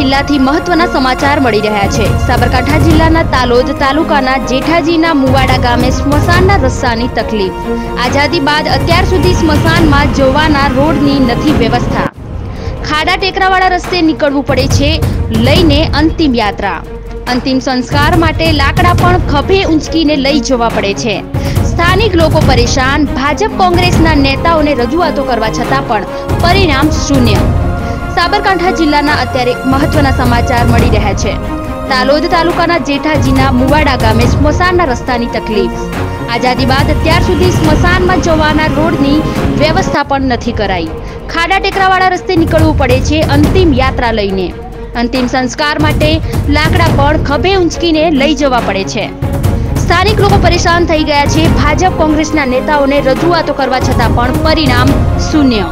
જિલ્લાથી મહત્વના સમાચાર મળી રહ્યા છે. સાબરકાંઠા જિલ્લાના તાલોદ તાલુકાના જેઠાજીના મુવાડા ગામે સ્મશાનના રસ્તાની તકલીફ. આઝાદી બાદ અત્યાર સુધી સ્મશાનમાં જવાના રોડની નથી વ્યવસ્થા. ખાડા ટેકરાવાળા રસ્તે નીકળવું પડે છે લઈને અંતિમ યાત્રા. અંતિમ સંસ્કાર માટે લાકડા પણ ખભે ઊંચકીને લઈ જવા પડે છે. સ્થાનિક લોકો પરેશાન. ભાજપ કોંગ્રેસના નેતાઓને રજૂઆતો કરવા છતાં પણ પરિણામ શૂન્ય. સાબરકાંઠા જિલ્લાના અત્યારે મહત્વના સમાચાર મળી રહ્યા છે. તાલોદ તાલુકાના જેઠાજીના મુવાડા ગામે સ્મશાનના રસ્તાની તકલીફ. આઝાદી બાદ અત્યાર સુધી સ્મશાનમાં જવાના રોડની વ્યવસ્થા પણ નથી કરાઈ. ખાડા ટેકરાવાળા રસ્તે નીકળવું પડે છે અંતિમ યાત્રા લઈને. અંતિમ સંસ્કાર માટે લાકડા પણ ખભે ઊંચકીને લઈ જવા પડે છે. સ્થાનિક લોકો પરેશાન થઈ ગયા છે. ભાજપ કોંગ્રેસના નેતાઓને રજૂઆતો કરવા છતાં પણ પરિણામ શૂન્ય.